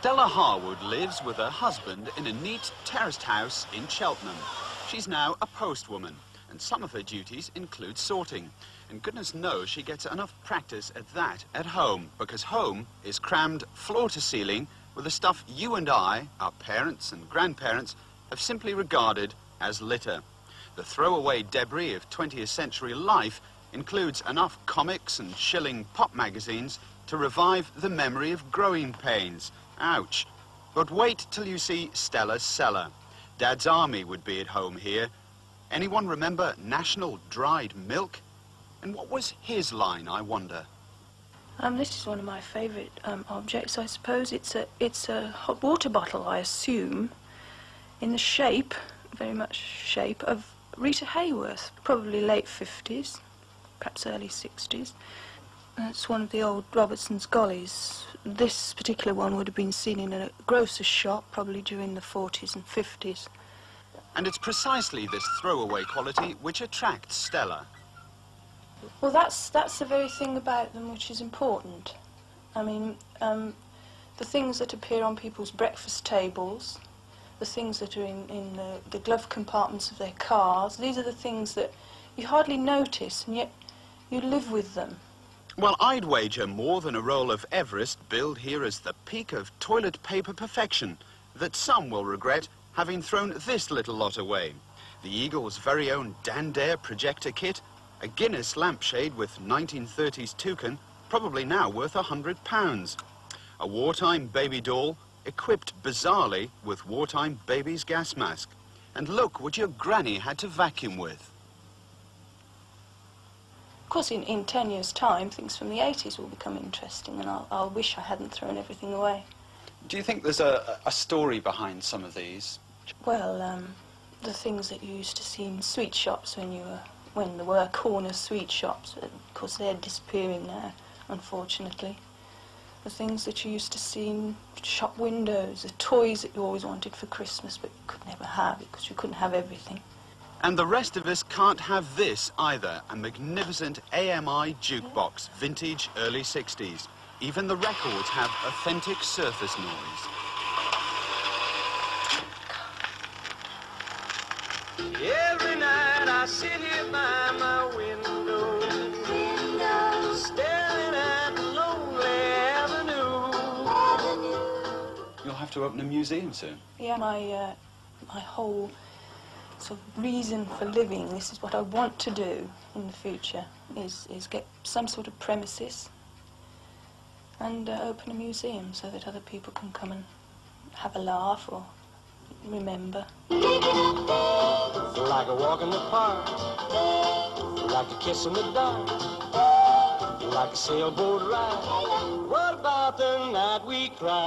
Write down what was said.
Stella Harwood lives with her husband in a neat terraced house in Cheltenham. She's now a postwoman, and some of her duties include sorting. And goodness knows she gets enough practice at that at home, because home is crammed floor to ceiling with the stuff you and I, our parents and grandparents, have simply regarded as litter. The throwaway debris of 20th century life includes enough comics and shilling pop magazines to revive the memory of growing pains. Ouch. But wait till you see Stella's cellar. Dad's army would be at home here. Anyone remember National Dried Milk? And what was his line, I wonder? Um, this is one of my favourite um, objects, I suppose. It's a, it's a hot water bottle, I assume, in the shape, very much shape, of Rita Hayworth, probably late 50s, perhaps early 60s. That's one of the old Robertson's gollies. This particular one would have been seen in a grocer's shop, probably during the 40s and 50s. And it's precisely this throwaway quality which attracts Stella. Well, that's, that's the very thing about them which is important. I mean, um, the things that appear on people's breakfast tables, the things that are in, in the, the glove compartments of their cars, these are the things that you hardly notice, and yet you live with them. Well, I'd wager more than a roll of Everest billed here as the peak of toilet paper perfection that some will regret having thrown this little lot away. The Eagle's very own Dan Dare projector kit, a Guinness lampshade with 1930s toucan, probably now worth a hundred pounds. A wartime baby doll, equipped bizarrely with wartime baby's gas mask. And look what your granny had to vacuum with. Of course, in, in 10 years' time, things from the 80s will become interesting, and I'll, I'll wish I hadn't thrown everything away. Do you think there's a, a story behind some of these? Well, um, the things that you used to see in sweet shops when you were when there were corner sweet shops, of course they're disappearing now, unfortunately. The things that you used to see in shop windows, the toys that you always wanted for Christmas but you could never have because you couldn't have everything. And the rest of us can't have this either, a magnificent AMI jukebox, vintage early 60s. Even the records have authentic surface noise. Every night I sit here by my window, window. staring at lonely avenue. You'll have to open a museum soon. Yeah, my, uh, my whole sort of reason for living, this is what I want to do in the future, is, is get some sort of premises and uh, open a museum so that other people can come and have a laugh or remember. Like a walk in the park, like a kiss in the dark, like a sailboat ride. What about the night we cried?